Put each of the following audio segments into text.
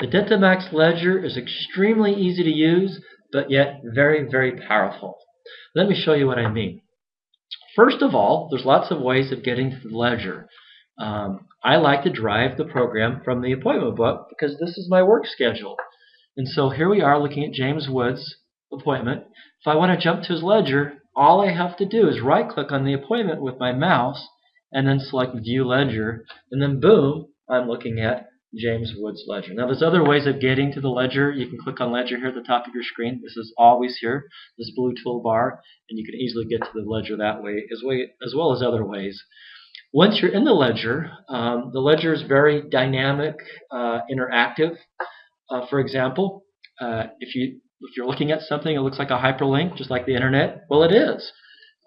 The DentiMax Ledger is extremely easy to use, but yet very, very powerful. Let me show you what I mean. First of all, there's lots of ways of getting to the ledger. Um, I like to drive the program from the appointment book because this is my work schedule. And so here we are looking at James Wood's appointment. If I want to jump to his ledger, all I have to do is right click on the appointment with my mouse and then select View Ledger, and then boom, I'm looking at James Wood's ledger. Now there's other ways of getting to the ledger. You can click on ledger here at the top of your screen. This is always here, this blue toolbar, and you can easily get to the ledger that way as, way, as well as other ways. Once you're in the ledger, um, the ledger is very dynamic, uh, interactive. Uh, for example, uh, if you if you're looking at something, it looks like a hyperlink, just like the internet. Well, it is.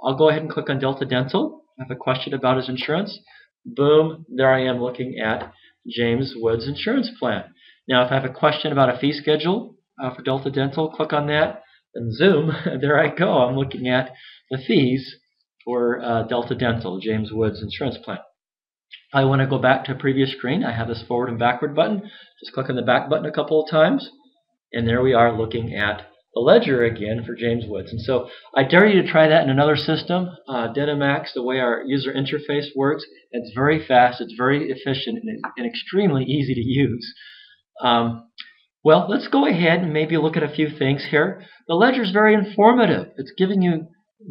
I'll go ahead and click on Delta Dental. I have a question about his insurance. Boom, there I am looking at James Woods insurance plan. Now, if I have a question about a fee schedule uh, for Delta Dental, click on that, and zoom, there I go. I'm looking at the fees for uh, Delta Dental, James Woods insurance plan. I want to go back to a previous screen, I have this forward and backward button. Just click on the back button a couple of times, and there we are looking at the ledger again for James Woods. And so I dare you to try that in another system. Uh, DentiMax, the way our user interface works, it's very fast, it's very efficient, and, and extremely easy to use. Um, well, let's go ahead and maybe look at a few things here. The ledger is very informative. It's giving you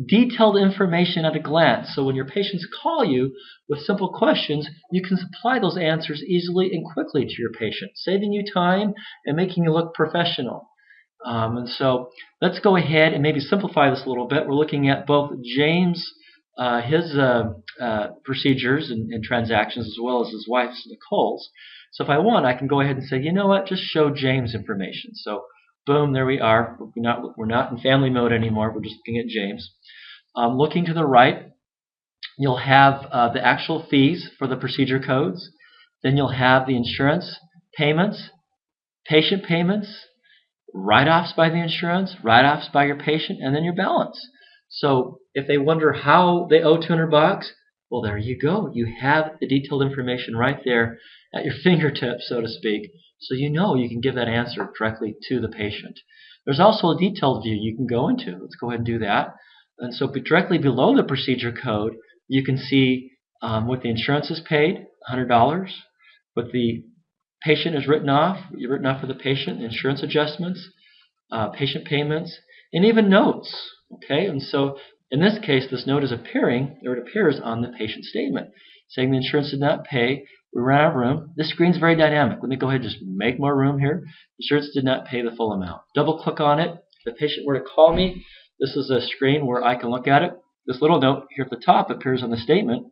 detailed information at a glance. So when your patients call you with simple questions, you can supply those answers easily and quickly to your patient, saving you time and making you look professional. Um, and so let's go ahead and maybe simplify this a little bit. We're looking at both James, uh, his uh, uh, procedures and, and, transactions, as well as his wife's, Nicole's. So if I want, I can go ahead and say, you know what, just show James information. So boom, there we are. We're not, we're not in family mode anymore. We're just looking at James. Um, looking to the right, you'll have uh, the actual fees for the procedure codes. Then you'll have the insurance payments, patient payments, write-offs by the insurance, write-offs by your patient, and then your balance. So if they wonder how they owe 200 bucks, well, there you go. You have the detailed information right there at your fingertips, so to speak, so you know you can give that answer directly to the patient. There's also a detailed view you can go into. Let's go ahead and do that. And so directly below the procedure code, you can see um, what the insurance is paid, $100, what the patient is written off, you've written off for the patient, insurance adjustments, uh, patient payments, and even notes. Okay, and so in this case, this note is appearing, or it appears on the patient statement, saying the insurance did not pay, we ran out of room. This screen's very dynamic. Let me go ahead and just make more room here. Insurance did not pay the full amount. Double click on it. If the patient were to call me, this is a screen where I can look at it. This little note here at the top appears on the statement.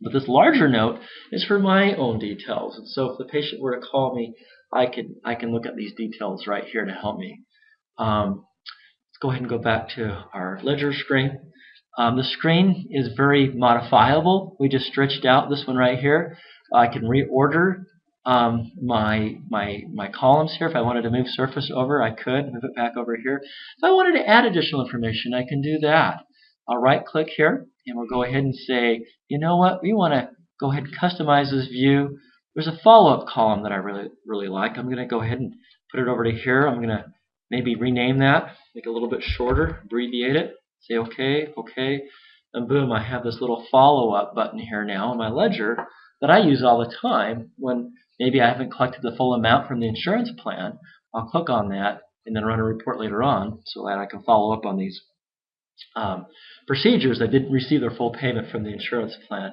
But this larger note is for my own details. And so if the patient were to call me, I can, I can look at these details right here to help me. Um, let's go ahead and go back to our ledger screen. Um, the screen is very modifiable. We just stretched out this one right here. I can reorder um, my my my columns here. If I wanted to move surface over, I could move it back over here. If I wanted to add additional information, I can do that. I'll right click here and we'll go ahead and say, you know what, we want to go ahead and customize this view. There's a follow-up column that I really, really like. I'm going to go ahead and put it over to here. I'm going to maybe rename that, make it a little bit shorter, abbreviate it, say okay, okay, and boom, I have this little follow-up button here now in my ledger that I use all the time when maybe I haven't collected the full amount from the insurance plan. I'll click on that and then run a report later on so that I can follow up on these um, procedures that didn't receive their full payment from the insurance plan.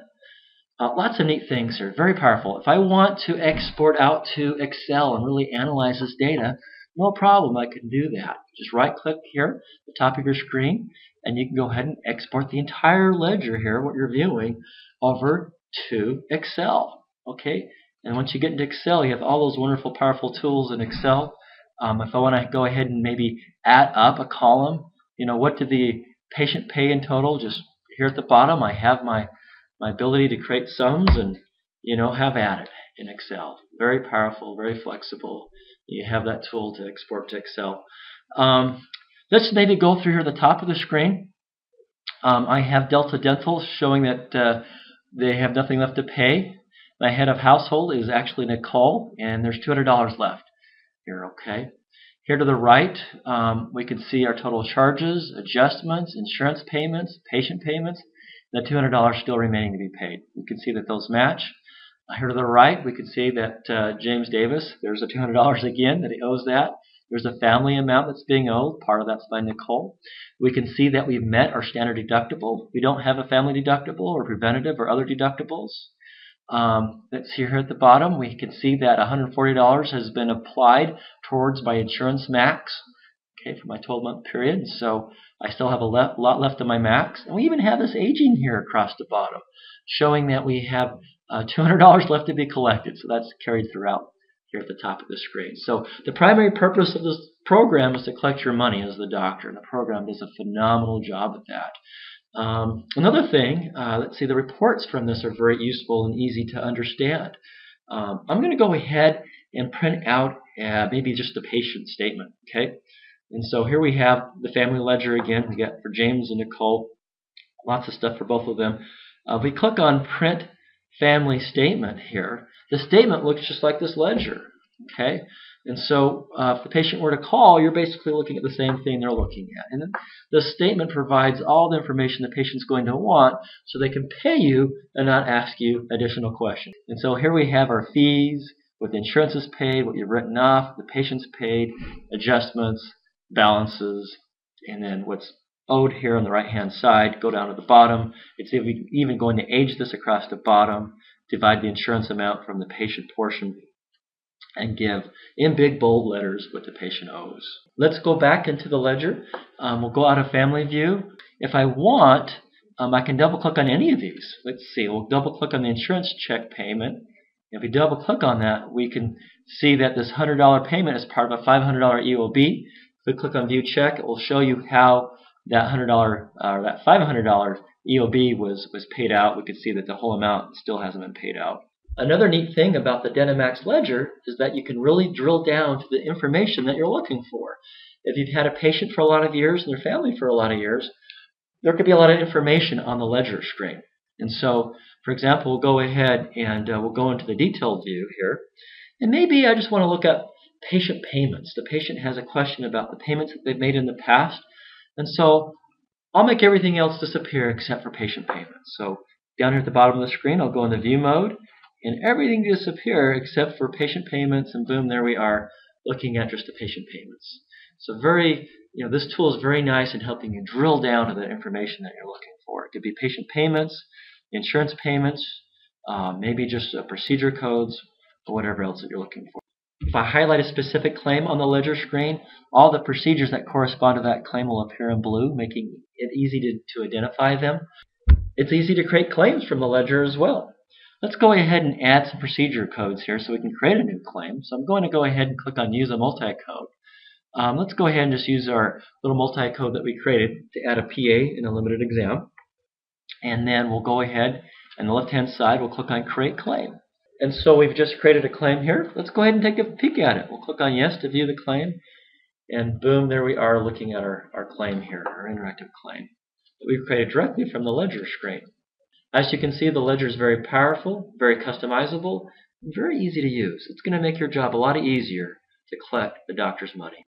Uh, lots of neat things here, very powerful. If I want to export out to Excel and really analyze this data, no problem, I can do that. Just right click here, the top of your screen, and you can go ahead and export the entire ledger here, what you're viewing, over to Excel. Okay, and once you get into Excel, you have all those wonderful, powerful tools in Excel. Um, if I want to go ahead and maybe add up a column, you know, what did the patient pay in total. Just here at the bottom, I have my, my ability to create sums and, you know, have at it in Excel. Very powerful, very flexible. You have that tool to export to Excel. Um, let's maybe go through here the top of the screen. Um, I have Delta Dental showing that uh, they have nothing left to pay. My head of household is actually Nicole, and there's $200 left here, okay? Here to the right, um, we can see our total charges, adjustments, insurance payments, patient payments, the $200 still remaining to be paid. We can see that those match. Here to the right, we can see that uh, James Davis, there's a $200 again that he owes that. There's a family amount that's being owed. Part of that's by Nicole. We can see that we've met our standard deductible. We don't have a family deductible or preventative or other deductibles. Um, let's see here at the bottom. We can see that $140 has been applied towards my insurance max okay, for my 12 month period. So I still have a le lot left of my max. And we even have this aging here across the bottom, showing that we have uh, $200 left to be collected. So that's carried throughout here at the top of the screen. So the primary purpose of this program is to collect your money as the doctor, and the program does a phenomenal job at that. Um, another thing, uh, let's see, the reports from this are very useful and easy to understand. Um, I'm going to go ahead and print out uh, maybe just a patient statement, okay? And so here we have the family ledger again. We got for James and Nicole, lots of stuff for both of them. Uh, we click on print family statement here, the statement looks just like this ledger. Okay, and so uh, if the patient were to call, you're basically looking at the same thing they're looking at. And the statement provides all the information the patient's going to want so they can pay you and not ask you additional questions. And so here we have our fees, what the insurance is paid, what you've written off, the patient's paid, adjustments, balances, and then what's owed here on the right hand side, go down to the bottom. It's even going to age this across the bottom, divide the insurance amount from the patient portion, and give in big bold letters what the patient owes. Let's go back into the ledger. Um, we'll go out of family view. If I want, um, I can double click on any of these. Let's see, we'll double click on the insurance check payment. If we double click on that, we can see that this $100 payment is part of a $500 EOB. If we click on view check, it will show you how that hundred dollar uh, or that five hundred dollar EOB was was paid out, we could see that the whole amount still hasn't been paid out. Another neat thing about the DentiMax ledger is that you can really drill down to the information that you're looking for. If you've had a patient for a lot of years and their family for a lot of years, there could be a lot of information on the ledger screen. And so, for example, we'll go ahead and uh, we'll go into the detailed view here. And maybe I just want to look at patient payments. The patient has a question about the payments that they've made in the past and so I'll make everything else disappear except for patient payments. So down here at the bottom of the screen, I'll go into view mode and everything disappear except for patient payments and boom, there we are looking at just the patient payments. So very, you know, this tool is very nice in helping you drill down to the information that you're looking for. It could be patient payments, insurance payments, uh, maybe just uh, procedure codes, or whatever else that you're looking for. If I highlight a specific claim on the ledger screen, all the procedures that correspond to that claim will appear in blue, making it easy to, to identify them. It's easy to create claims from the ledger as well. Let's go ahead and add some procedure codes here so we can create a new claim. So I'm going to go ahead and click on Use a Multi-Code. Um, let's go ahead and just use our little multi-code that we created to add a PA in a limited exam. And then we'll go ahead, and the left-hand side, we'll click on Create Claim. And so we've just created a claim here. Let's go ahead and take a peek at it. We'll click on yes to view the claim. And boom, there we are looking at our, our claim here, our interactive claim that we've created directly from the ledger screen. As you can see, the ledger is very powerful, very customizable, very easy to use. It's going to make your job a lot easier to collect the doctor's money.